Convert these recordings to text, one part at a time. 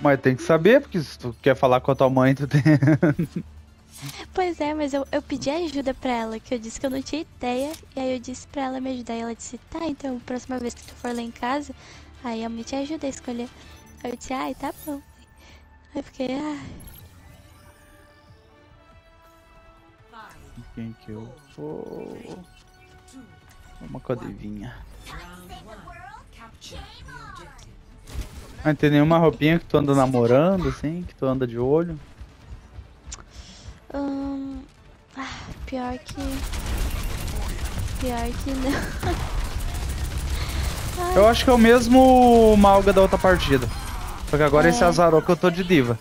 Mas tem que saber, porque se tu quer falar com a tua mãe, tu tem. Pois é, mas eu, eu pedi ajuda pra ela, que eu disse que eu não tinha ideia. E aí eu disse pra ela me ajudar. E ela disse, tá, então, próxima vez que tu for lá em casa, aí a mãe te ajuda a escolher. Aí eu disse, ai, tá bom. Aí eu fiquei, ah. Quem que eu vou? Uma com a Devinha. Ah, não tem nenhuma roupinha que tu anda namorando, assim, que tu anda de olho? Hum, ah, pior que. Pior que não. Eu acho que é o mesmo Malga da outra partida. Só que agora É. esse azarou que eu tô de diva.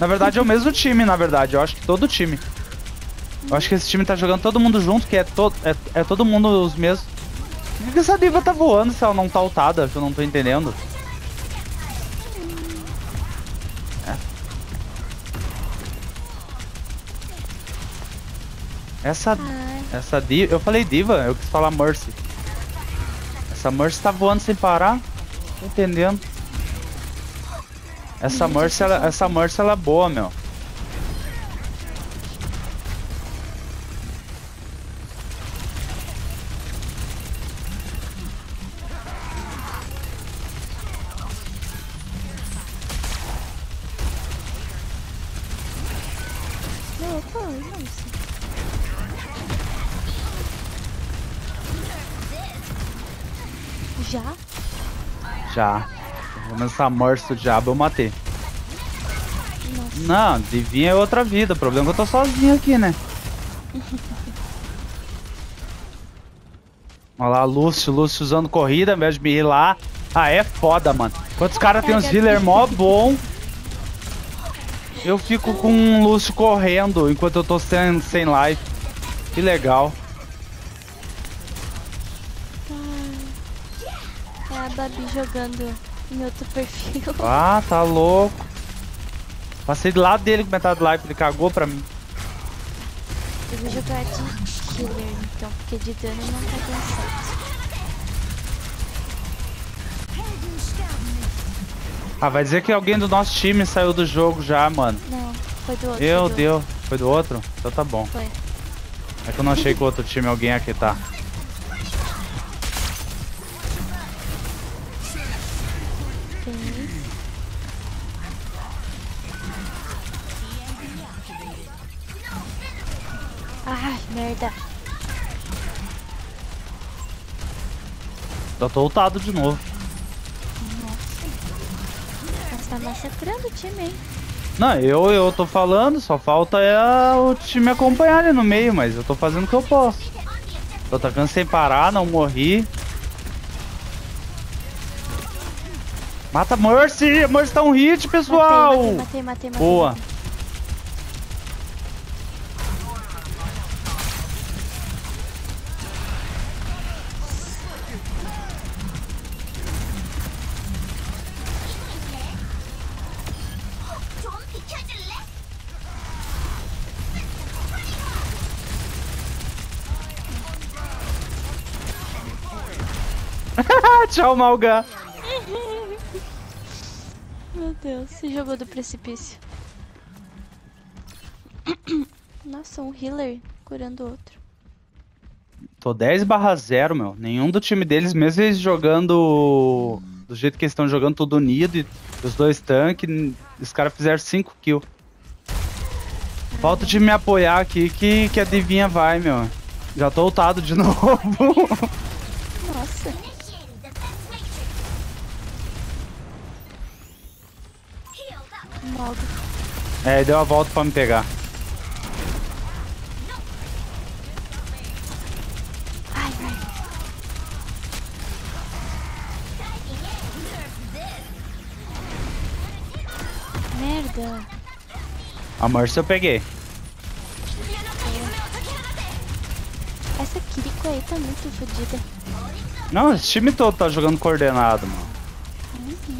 Na verdade é o mesmo time, na verdade. Eu acho que todo time. Eu acho que esse time tá jogando todo mundo junto, que é, to é, é todo mundo os mesmos. Por que essa diva tá voando se ela não tá ultada? Que eu não tô entendendo. Essa, Ai, essa diva... Eu falei diva, eu quis falar Mercy. Essa Mercy tá voando sem parar. Tô entendendo. Essa Mercy, ela, essa Mercy, ela é boa, meu. Já. Pelo menos essa Mercy do diabo eu matei. Nossa. Não, Divinha é outra vida. O problema é que eu tô sozinho aqui, né? Olha lá, Lúcio, Lúcio usando corrida ao invés de me healar. Ah, é foda, mano. Quantos caras tem uns healer mó bom. Eu fico com um Lúcio correndo enquanto eu tô sem, sem life. Que legal. É a Babi jogando em outro perfil. Ah, tá louco. Passei do lado dele com metade do life, ele cagou pra mim. Eu vou jogar de killer, então, porque de dano não tá dando certo. Ah, vai dizer que alguém do nosso time saiu do jogo já, mano. Não, foi do outro. Meu Deus. Foi do outro? Então tá bom. Foi. É que eu não achei que o outro time alguém aqui tá. Merda. Eu tô ultado de novo. Nossa, tá massacrando o time, hein? Não, eu, eu tô falando, só falta é o time acompanhar ali no meio, mas eu tô fazendo o que eu posso. Tô atacando sem parar, não morri. Mata Mercy! Mercy tá um hit, pessoal! Matei, matei, matei. Boa. tchau, Malga! Meu Deus, se jogou do precipício. Nossa, um healer curando outro. Tô 10 barra 0, meu. Nenhum do time deles, mesmo eles jogando do jeito que eles estão jogando, tudo unido, e os dois tanques, os caras fizeram 5 kills. Falta de me apoiar aqui que, que a Divinha vai, meu. Já tô ultado de novo. Nossa. Mogo. é, deu a volta pra me pegar. Ai, ai. Merda. A Mercy eu peguei. Essa Kiriko aí tá muito fodida. Não, esse time todo tá jogando coordenado, mano.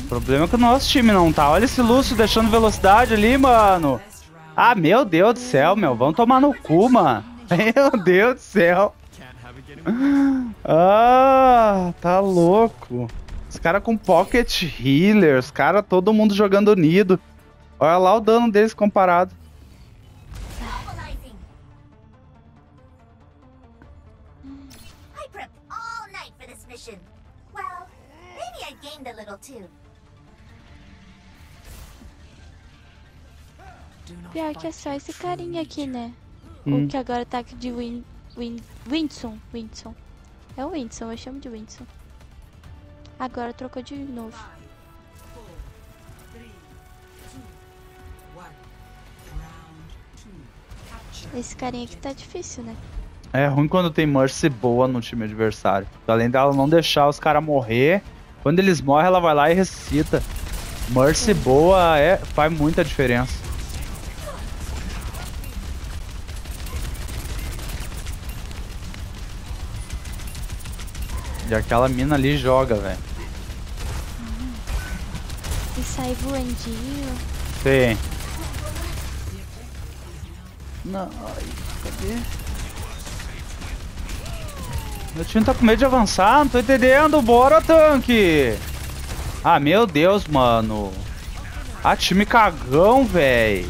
O problema é que o nosso time não tá. Olha esse Lúcio deixando velocidade ali, mano. Ah, meu Deus do céu, meu. Vamos tomar no cu, mano. Meu Deus do céu. Ah, tá louco. Os caras com pocket healer, os caras, todo mundo jogando unido. Olha lá o dano deles comparado. A little too. Pior que é só esse carinha aqui, né? Hum. O que agora tá aqui de Win... Win... Windson. Windson. É o Windson, eu chamo de Windson. Agora trocou de novo. Esse carinha aqui tá difícil, né? É ruim quando tem Mercy boa no time adversário. Além dela não deixar os caras morrer, quando eles morrem, ela vai lá e ressuscita. Mercy boa é, faz muita diferença. E aquela mina ali joga, velho. E sai voandinho. Sim. Não, ai, cadê? Meu time tá com medo de avançar, não tô entendendo. Bora, tanque! Ah, meu Deus, mano. Ah, time cagão, véi.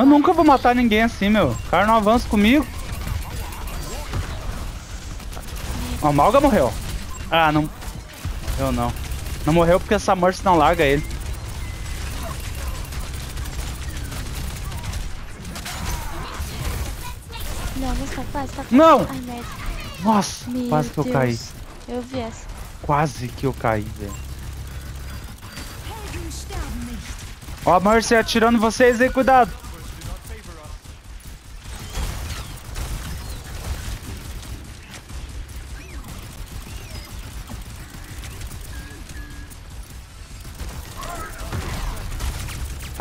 Eu nunca vou matar ninguém assim, meu. O cara não avança comigo. Ó, Malga morreu. Ah, não. Eu não. Não morreu porque essa Mercy não larga ele. Não, mas tá quase, tá quase. Não! Ai, merda. Nossa, Meu quase que eu Deus. caí. Eu vi essa. Quase que eu caí, velho. Ó, a Mercy atirando vocês aí, cuidado.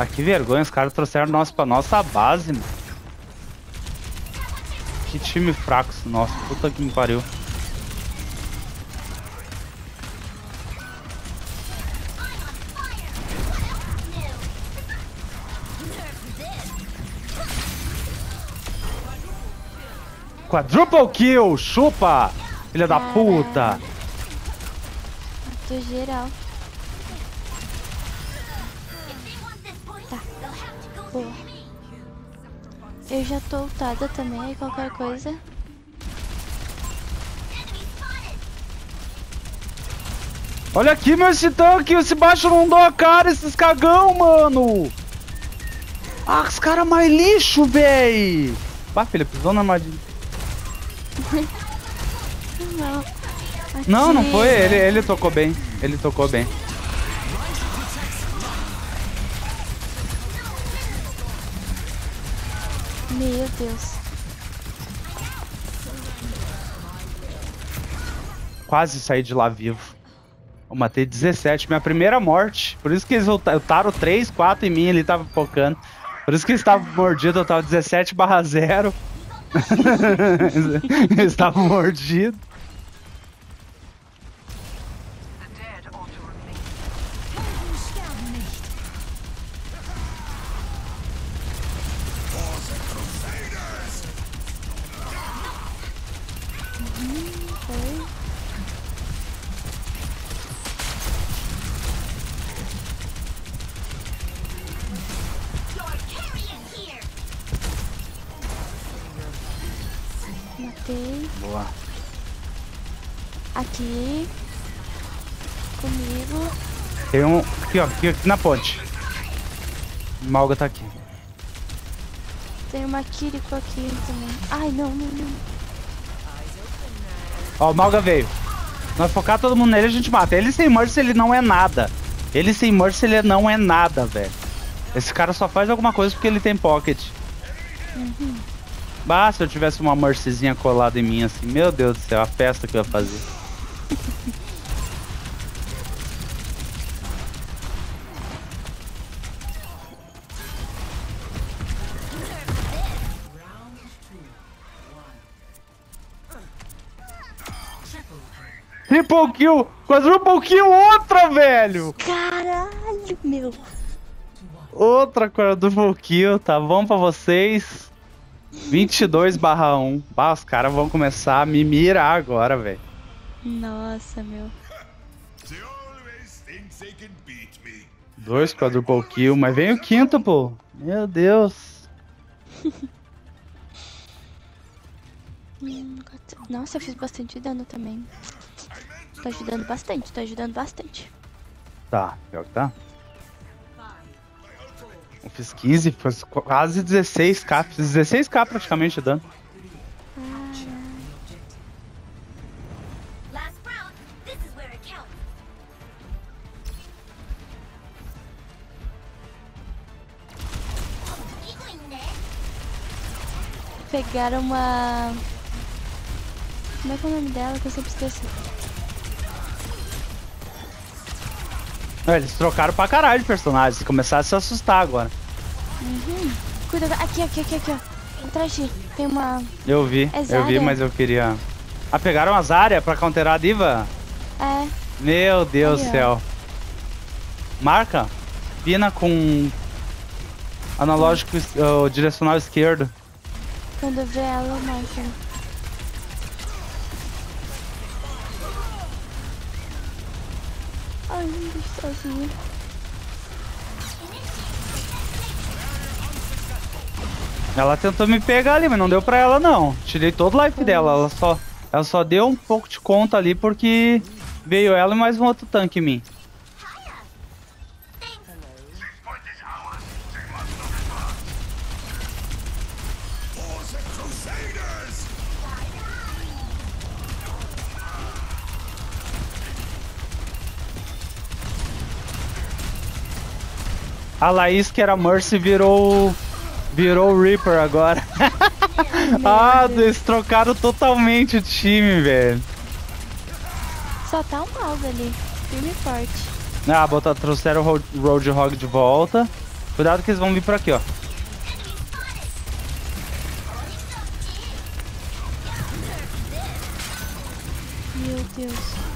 Ah, que vergonha, os caras trouxeram nós pra nossa base, mano. Que time fraco esse nosso, puta que me pariu. Quadruple kill, chupa! Filha da puta! Matou geral. Boa. Eu já tô ultada também, aí qualquer coisa. Olha aqui, meu, esse tanque! Esse baixo não dou a cara, esses cagão, mano! Ah, os caras mais lixo, véi! Pá, filha, pisou na armadilha. Não. Não, não Aqui, foi, né? ele, ele tocou bem. Ele tocou bem. Deus. Quase saí de lá vivo. Eu matei 17, minha primeira morte. Por isso que eles ultaram 3, 4 em mim, ele tava focando. Por isso que eles estavam mordidos, eu tava 17 barra 0. eles estavam mordidos. Aqui. Comigo. Tem um. Aqui, ó, aqui, aqui na ponte. Malga tá aqui. Tem uma Kiriko aqui também. Ai, não, não, não. Ó, o Malga veio. Nós focar todo mundo nele, a gente mata. Ele sem Mercy, ele não é nada. Ele sem Mercy, ele não é nada, velho. Esse cara só faz alguma coisa porque ele tem pocket. Bah, se eu tivesse uma Mercyzinha colada em mim assim, meu Deus do céu, a festa que eu ia fazer. Triple kill! Quadruple kill outra, velho! Caralho! Meu, Outra quadruple kill, tá bom pra vocês? 22 barra 1. Bah, os caras vão começar a me mirar agora, velho. nossa, meu. Dois quadruple kill, mas vem o quinto, pô. Meu Deus. Hum, Nossa, eu fiz bastante dano também. Tá ajudando bastante, tá ajudando bastante. Tá, pior que tá. Eu fiz 15, fiz quase 16k, fiz 16k praticamente de dano. Pegaram uma... Como é que é o nome dela que eu sempre esqueci? Eles trocaram pra caralho de personagens. Começaram a se assustar agora. Cuida, aqui, aqui, aqui, aqui, ó. Atrás de. Tem uma. Eu vi, É eu vi, Zarya? mas eu queria. Ah, pegaram a Zarya pra counterar a diva? É, Meu Deus do céu. Marca. Pina com. Analógico ó, direcional esquerdo. quando vê ela, marca. Sozinha. Ela tentou me pegar ali, mas não deu pra ela não. Tirei todo o life dela. Ela só, ela só deu um pouco de conta ali porque veio ela e mais um outro tanque em mim. A Laís, que era Mercy, virou. Virou o Reaper agora. ah, eles trocaram totalmente o time, velho. Só tá um mouse ali. Firme forte. Ah, botar, trouxeram o Ro- Roadhog de volta. Cuidado que eles vão vir por aqui, ó. Meu Deus.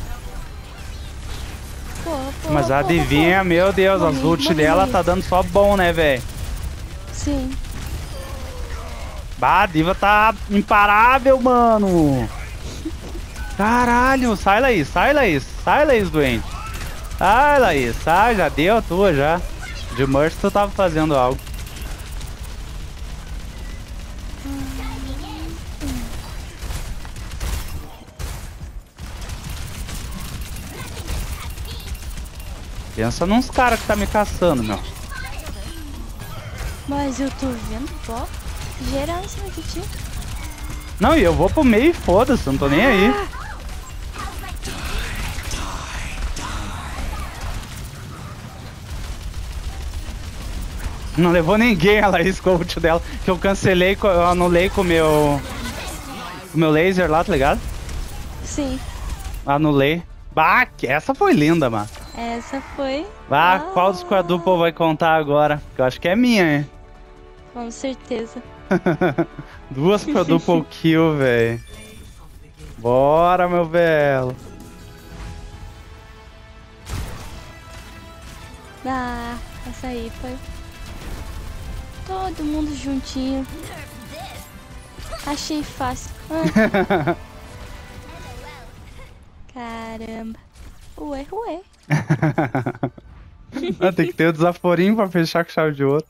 Porra, porra, Mas a adivinha, porra. meu Deus, as morri. dela tá dando só bom, né, velho? Sim. Bah, a diva tá imparável, mano. Caralho, sai Laís, sai Laís, sai Laís doente. Sai Laís, sai, já deu a tua já. De Mercy tu tava fazendo algo. Pensa nos caras que tá me caçando, meu. Mas eu tô vendo, ó. Geral em cima de ti. Não, e eu vou pro meio e foda-se, não tô nem aí. Não levou ninguém a Laís ult dela, que eu cancelei, eu anulei com o meu. Com o meu laser lá, tá ligado? Sim. Anulei. Bah, essa foi linda, mano. Essa foi. Bah, Ah. qual dos quadruple vai contar agora? Que eu acho que é minha, hein? Com certeza. Duas quadruple kill, velho. Bora, meu velho. Ah, essa aí foi. Todo mundo juntinho. Achei fácil. Ah, caramba. Ué, ué. Ah, Tem que ter o desaforinho pra fechar com chave de ouro.